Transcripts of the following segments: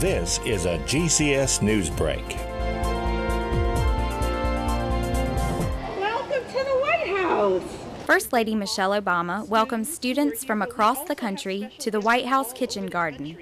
This is a GCS News Break. Welcome to the White House. First Lady Michelle Obama welcomes students from across the country to the White House Kitchen Garden.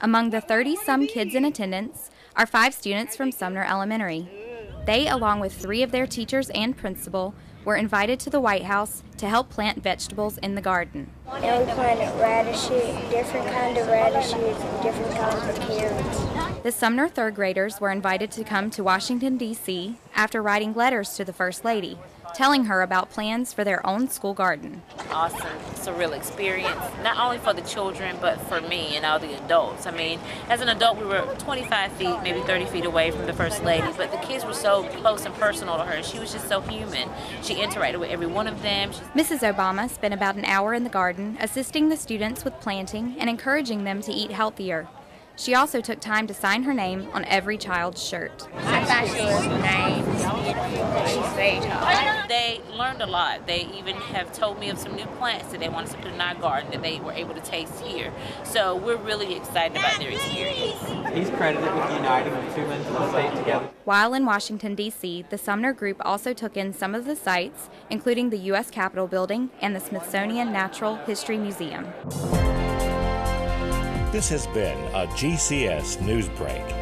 Among the 30 some kids in attendance are five students from Sumner Elementary. They, along with three of their teachers and principal, were invited to the White House to help plant vegetables in the garden. And we planted radishes, different kind of radishes, and different kinds of carrots. The Sumner third graders were invited to come to Washington, D.C. after writing letters to the First Lady, telling her about plans for their own school garden. Awesome, surreal experience, not only for the children, but for me and all the adults. I mean, as an adult, we were 25 feet, maybe 30 feet away from the First Lady, but the kids were so close and personal to her. She was just so human. She interacted with every one of them. She's Mrs. Obama spent about an hour in the garden assisting the students with planting and encouraging them to eat healthier. She also took time to sign her name on every child's shirt. I thought she They learned a lot. They even have told me of some new plants that they wanted to put in our garden that they were able to taste here. So we're really excited about their experience. He's credited with uniting the two ends of the state together. While in Washington, D.C., the Sumner Group also took in some of the sites, including the U.S. Capitol building and the Smithsonian Natural History Museum. This has been a GCS News Break.